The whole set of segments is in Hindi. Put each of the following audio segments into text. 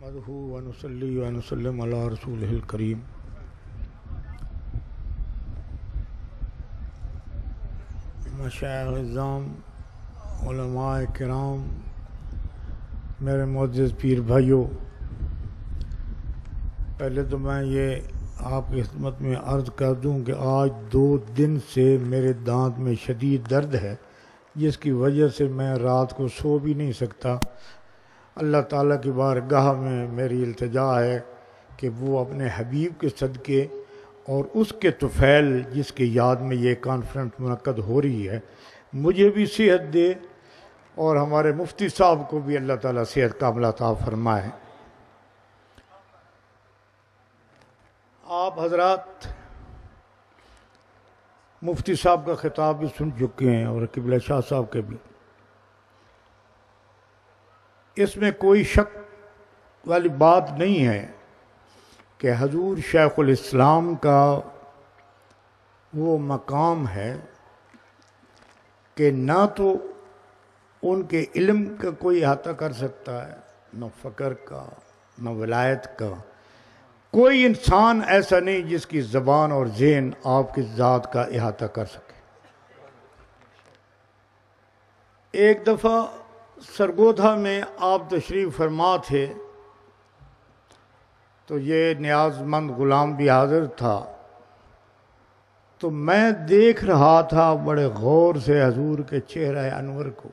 नहमदहू वनसली वनसलम अला रसूल करीम। मशाम कराम मेरे मोजज़ पीर भाइयों, पहले तो मैं ये आपकी खिदमत में अर्ज़ कर दूँ कि आज दो दिन से मेरे दांत में शदीद दर्द है, जिसकी वजह से मैं रात को सो भी नहीं सकता। अल्लाह ताला की बारगाह में मेरी इल्तजा है कि वो अपने हबीब के सदक़े और उसके तुफ़ैल, जिसके याद में ये कॉन्फ्रेंस मनद हो रही है, मुझे भी सेहत दे और हमारे मुफ्ती साहब को भी अल्लाह ताला सेहत का कामला फरमाए। आप हजरात, मुफ्ती साहब का खिताब भी सुन चुके हैं और किबला शाह साहब के भी। इसमें कोई शक वाली बात नहीं है कि हजूर शेख़ुल इस्लाम का वो मकाम है कि ना तो उनके इल्म का कोई अहाता कर सकता है, न फ़कर का, न वलायत का। कोई इंसान ऐसा नहीं जिसकी ज़बान और जेन आपकी ज़ात का अहाता कर सके। एक दफ़ा सरगोधा में आप तशरीफ़ फरमा थे तो ये न्याजमंद ग़ुलाम भी हाजिर था। तो मैं देख रहा था बड़े गौर से हजूर के चेहरे अनवर को,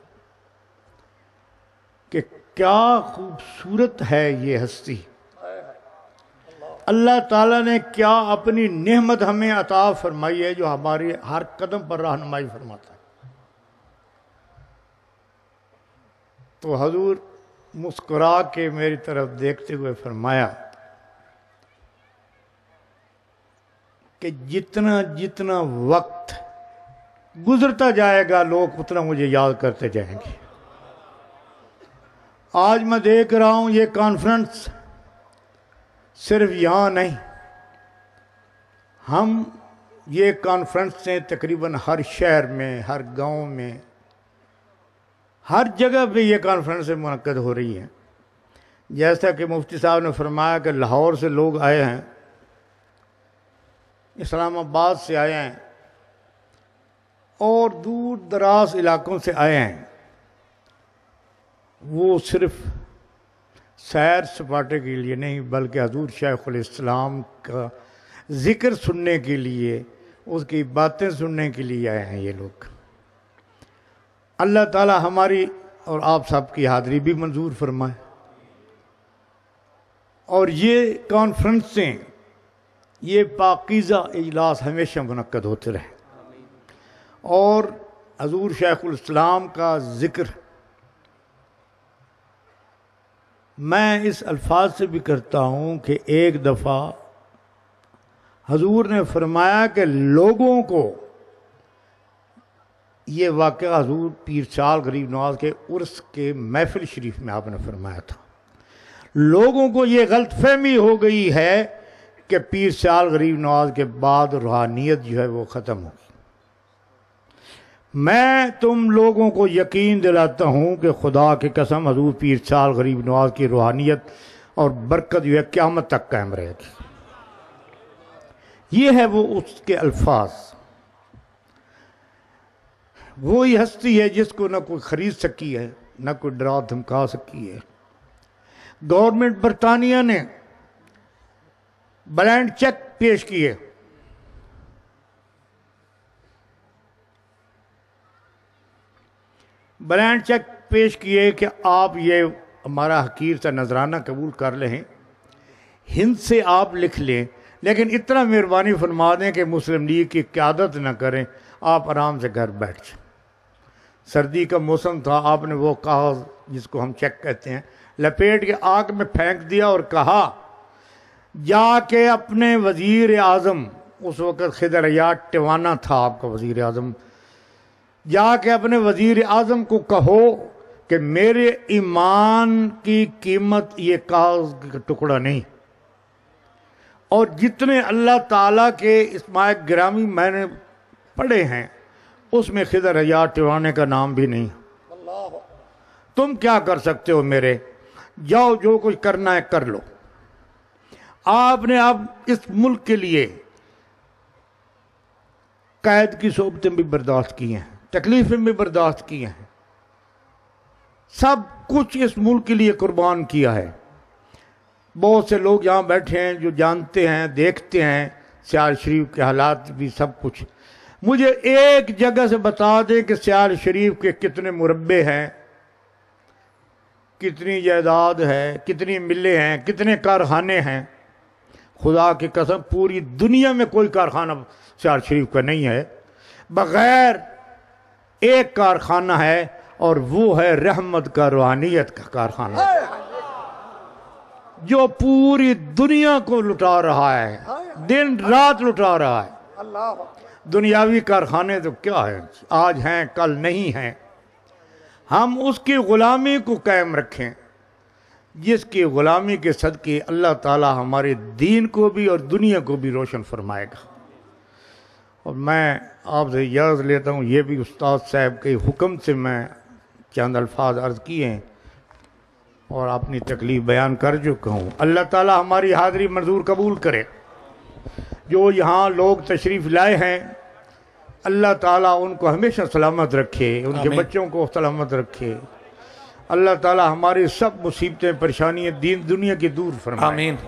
कि क्या खूबसूरत है ये हस्ती। अल्लाह ताला ने क्या अपनी नेमत हमें अता फरमाई है, जो हमारी हर कदम पर रहनुमाई फरमाता है। तो हजूर मुस्कुरा के मेरी तरफ़ देखते हुए फरमाया कि जितना जितना वक्त गुजरता जाएगा, लोग उतना मुझे याद करते जाएँगे। आज मैं देख रहा हूँ ये कॉन्फ्रेंस सिर्फ़ यहाँ नहीं, हम ये कॉन्फ्रेंस कॉन्फ्रेंसें तकरीबन हर शहर में, हर गाँव में हर जगह पे ये कॉन्फ्रेंस मनक़द हो रही हैं। जैसा कि मुफ्ती साहब ने फरमाया कि लाहौर से लोग आए हैं, इस्लामाबाद से आए हैं, और दूर दराज इलाकों से आए हैं, वो सिर्फ़ सैर सपाटे के लिए नहीं, बल्कि हजूर इस्लाम का ज़िक्र सुनने के लिए, उसकी बातें सुनने के लिए आए हैं ये लोग। अल्लाह ताला हमारी और आप सब की हाज़री भी मंजूर फरमाए। और ये कॉन्फ्रेंसें, ये पाकिज़ा इजलास हमेशा मनद होते रहे। और हजूर शेख़ुलस्लाम का ज़िक्र मैं इस अल्फाज से भी करता हूँ कि एक दफ़ा हजूर ने फरमाया कि लोगों को ये वाक़ हजूर पीर चाल गरीब नवाज़ के उर्स के महफिल शरीफ में आपने फरमाया था। लोगों को ये गलत फहमी हो गई है कि पीर चाल गरीब नवाज़ के बाद रूहानियत जो है वो ख़त्म होगी मैं तुम लोगों को यकीन दिलाता हूँ कि खुदा की कसम हजूर पीर चाल गरीब नवाज़ की रूहानियत और बरकत जो है क्यामत तक कायम रहेगी। ये है वो उसके अल्फाज। वो ही हस्ती है जिसको ना कोई खरीद सकी है, ना कोई डरा धमका सकी है। गवर्नमेंट बरतानिया ने ब्लैंड चेक पेश किए। ब्लैंड चेक पेश किए कि आप ये हमारा हकीर सा नजराना कबूल कर लें, हिंद से आप लिख लें, लेकिन इतना मेहरबानी फरमा दें कि मुस्लिम लीग की क्यादत ना करें, आप आराम से घर बैठ जाए। सर्दी का मौसम था, आपने वो कहा जिसको हम चेक कहते हैं। लपेट के आग में फेंक दिया और कहा, जाके अपने वज़ीर आज़म उस वक़्त खिदरया टिवाना था आपका वज़ीर आज़म जाके अपने वज़ीर आज़म को कहो कि मेरे ईमान की कीमत ये कागज़ का टुकड़ा नहीं। और जितने अल्लाह ताला के इसमाय ग्रामी मैंने पढ़े हैं उसमें खिदर हयात टिवाने का नाम भी नहीं। तुम क्या कर सकते हो मेरे? जाओ, जो कुछ करना है कर लो। आपने अब इस मुल्क के लिए कैद की सोबतें भी बर्दाश्त की हैं, तकलीफें भी बर्दाश्त की हैं। सब कुछ इस मुल्क के लिए कुर्बान किया है। बहुत से लोग यहाँ बैठे हैं जो जानते हैं, देखते हैं, सियाल शरीफ के हालात भी सब कुछ। मुझे एक जगह से बता दें कि सियाल शरीफ के कितने मुरबे हैं कितनी जायदाद है कितनी मिले हैं कितने कारखाने हैं। खुदा की कसम पूरी दुनिया में कोई कारखाना सियाल शरीफ का नहीं है। बगैर एक कारखाना है और वो है रहमत का रूहानियत का कारखाना। जो पूरी दुनिया को लुटा रहा है दिन रात लुटा रहा है। दुनियावी कारखाने तो क्या है? आज हैं, कल नहीं हैं। हम उसकी ग़ुलामी को कायम रखें। जिसकी ग़ुलामी के सदके अल्लाह ताला हमारे दीन को भी और दुनिया को भी रोशन फरमाएगा। और मैं आपसे याद लेता हूँ, ये भी उस्ताद साहब के हुक्म से मैं चंद अल्फाज अर्ज़ किए हैं और अपनी तकलीफ़ बयान कर चुका हूँ। अल्लाह ताला हमारी हाज़री मंजूर कबूल करे। जो यहाँ लोग तशरीफ़ लाए हैं अल्लाह ताला उनको हमेशा सलामत रखे उनके बच्चों को सलामत रखे। अल्लाह ताला हमारी सब मुसीबतें परेशानियाँ दीन दुनिया की दूर फरमाए। आमीन।